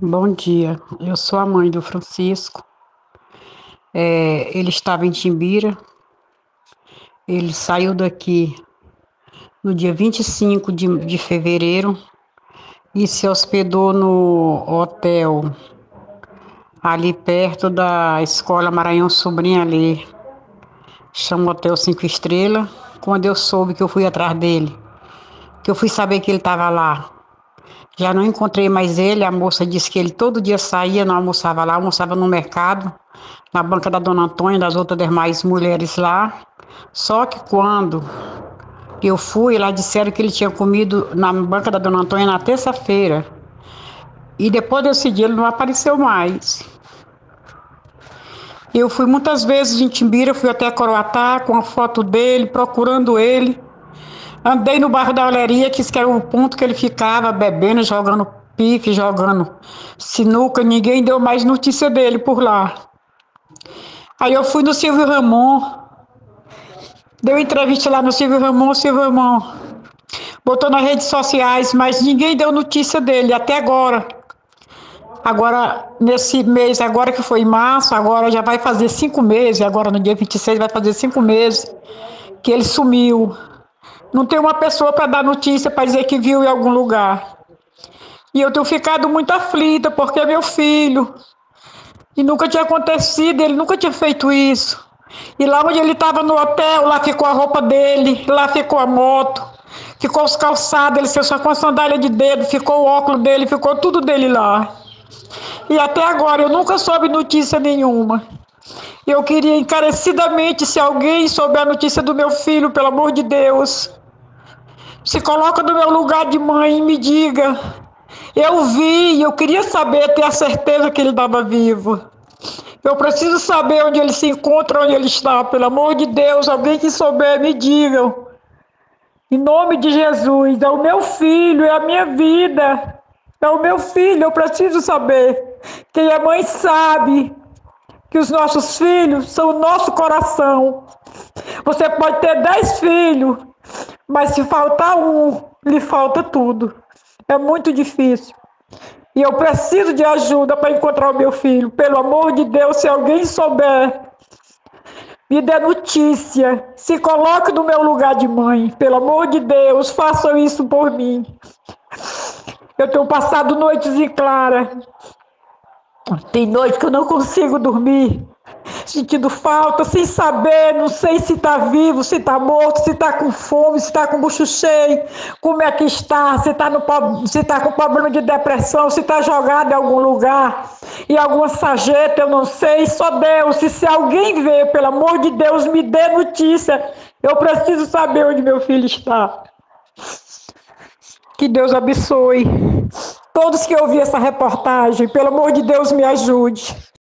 Bom dia, eu sou a mãe do Francisco. É, ele estava em Timbira. Ele saiu daqui no dia 25 de, de fevereiro e se hospedou no hotel ali perto da escola Maranhão Sobrinha ali. Chama Hotel Cinco Estrelas. Quando eu soube que eu fui atrás dele, que eu fui saber que ele estava lá, já não encontrei mais ele. A moça disse que ele todo dia saía, não almoçava lá, almoçava no mercado, na banca da Dona Antônia, das outras demais mulheres lá. Só que quando eu fui, lá disseram que ele tinha comido na banca da Dona Antônia na terça-feira. E depois desse dia ele não apareceu mais. Eu fui muitas vezes em Timbira, fui até Coroatá com a foto dele, procurando ele. Andei no bairro da Oleria, que era o ponto que ele ficava bebendo, jogando pife, jogando sinuca. Ninguém deu mais notícia dele por lá. Aí eu fui no Silvio Ramon, deu entrevista lá no Silvio Ramon, Silvio Ramon botou nas redes sociais, mas ninguém deu notícia dele até agora. Agora, nesse mês, agora que foi em março, agora já vai fazer cinco meses, agora no dia 26 vai fazer cinco meses que ele sumiu. Não tem uma pessoa para dar notícia, para dizer que viu em algum lugar. E eu tenho ficado muito aflita, porque é meu filho. E nunca tinha acontecido, ele nunca tinha feito isso. E lá onde ele estava no hotel, lá ficou a roupa dele, lá ficou a moto, ficou os calçados, ele só com a sandália de dedo, ficou o óculos dele, ficou tudo dele lá. E até agora eu nunca soube notícia nenhuma. Eu queria encarecidamente, se alguém souber a notícia do meu filho, pelo amor de Deus, se coloca no meu lugar de mãe e me diga. Eu vi, eu queria saber, ter a certeza que ele estava vivo. Eu preciso saber onde ele se encontra, onde ele está. Pelo amor de Deus, alguém que souber, me digam. Em nome de Jesus, é o meu filho, é a minha vida. É o meu filho, eu preciso saber. Quem é mãe sabe que os nossos filhos são o nosso coração. Você pode ter dez filhos, mas se faltar um, lhe falta tudo. É muito difícil. E eu preciso de ajuda para encontrar o meu filho. Pelo amor de Deus, se alguém souber, me dê notícia. Se coloque no meu lugar de mãe. Pelo amor de Deus, façam isso por mim. Eu tenho passado noites em clara. Tem noite que eu não consigo dormir sentindo falta, sem saber, não sei se está vivo, se está morto, se está com fome, se está com bucho cheio, como é que está, se está tá com problema de depressão, se está jogado em algum lugar, em alguma sarjeta, eu não sei, só Deus, se, se alguém vê, pelo amor de Deus, me dê notícia, eu preciso saber onde meu filho está. Que Deus abençoe. Todos que ouviram essa reportagem, pelo amor de Deus, me ajude.